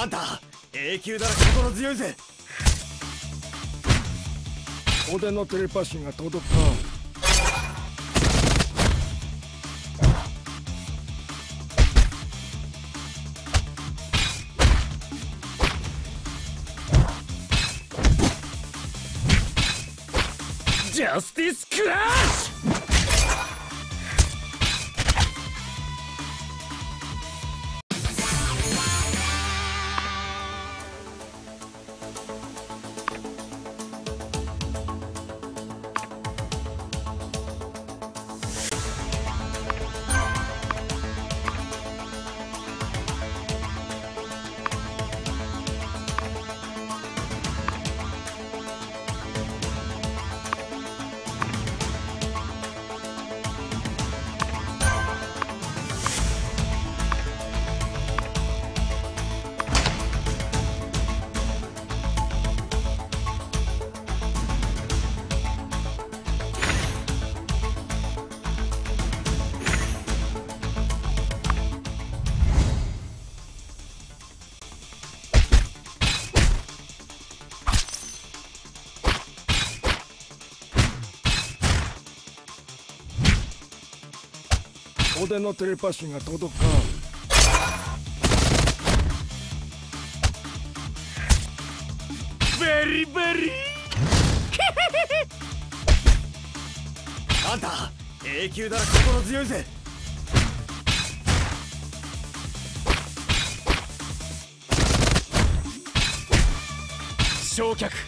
あんた永久だら心強いぜ。俺のテレパシーが届くか。ジャスティスクラッシュ俺のテレパシーが届くか。ベリベリあんた永久だら心強いぜ。焼却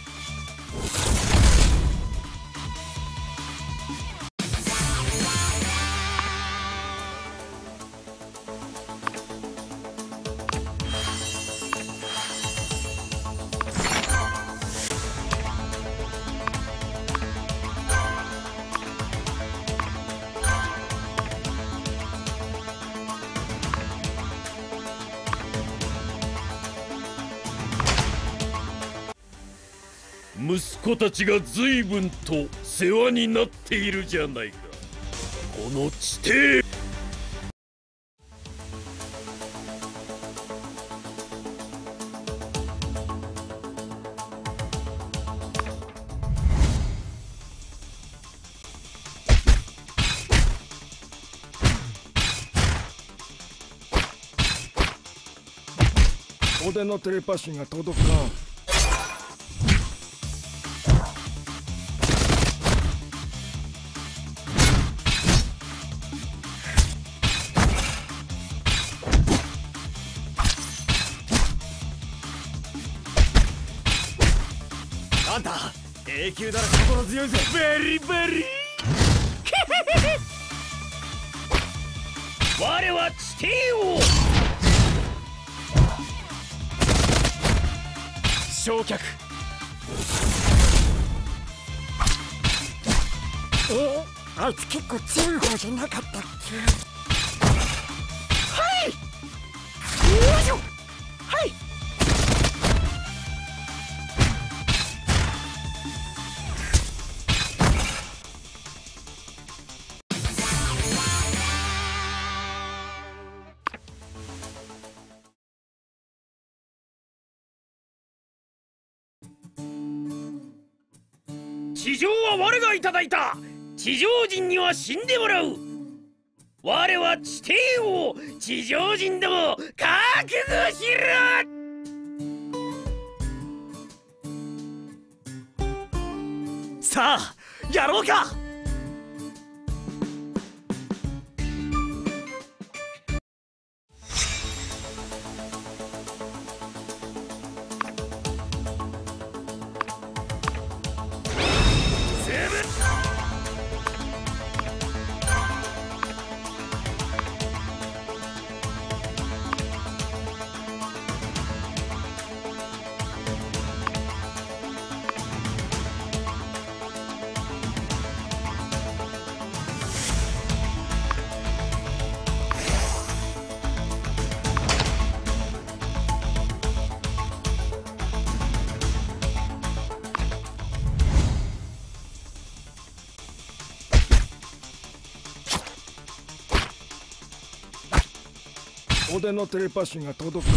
息子たちが随分と世話になっているじゃないか。この地底。俺のテレパシーが届くかあんた永久だら心強いぜ。ベリベリ。我は地底王。焼却。え？あいつ結構強い方じゃなかったっけ？はい。よいしょ。はい地上は我がいただいた。地上人には死んでもらう。我は地底王地上人ども覚悟しろ。さあやろうか。電のテレパシーが届くな。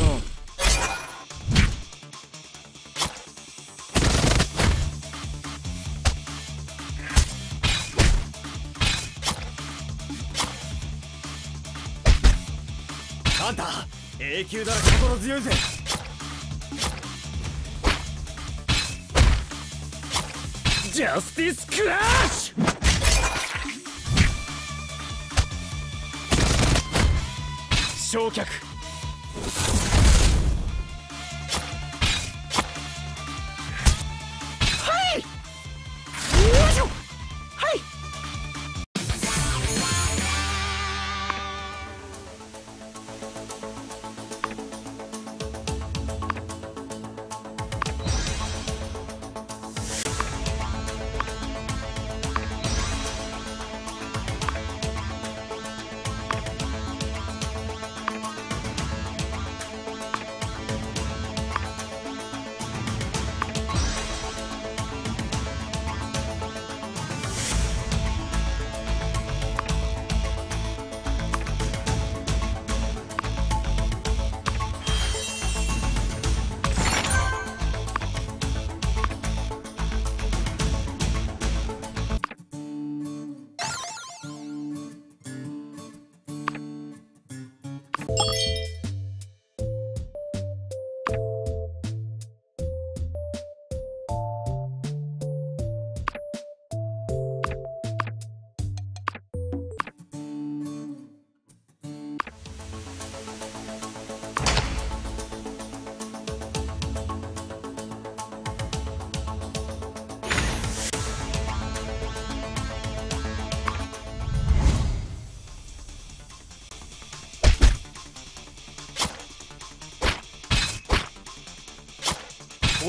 あんた永久なら心強いぜ。ジャスティスクラッシュ！乗客。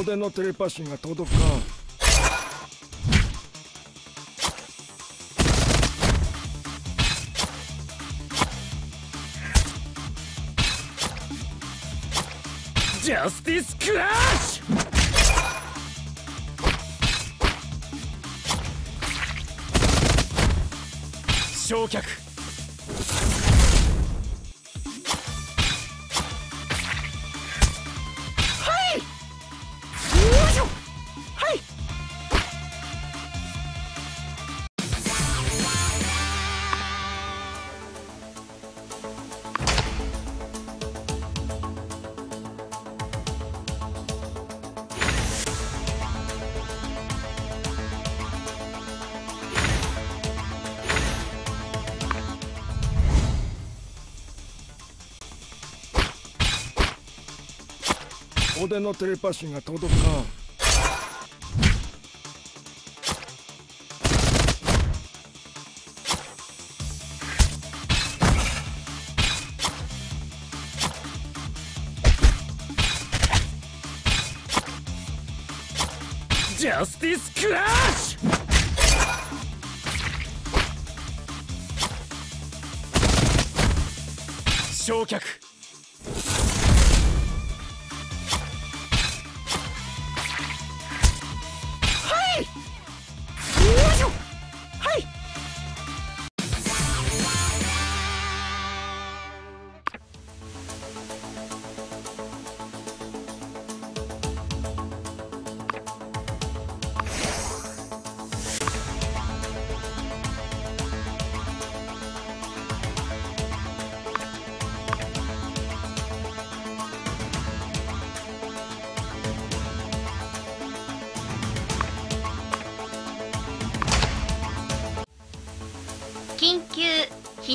俺のテレパシーが届か。んジャスティスクラッシュ焼却。俺のテレパシーが届か。んジャスティスクラッシュ焼却。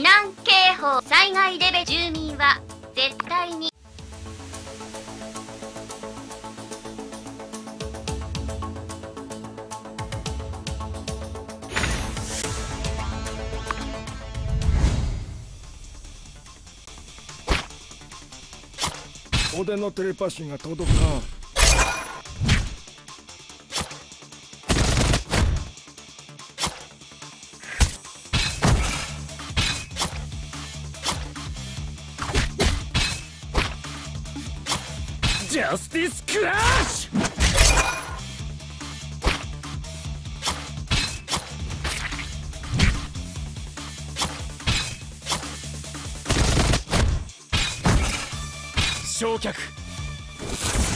避難警報災害レベル住民は絶対に。俺のテレパシーが届かんャスティスクラッシュ焼却。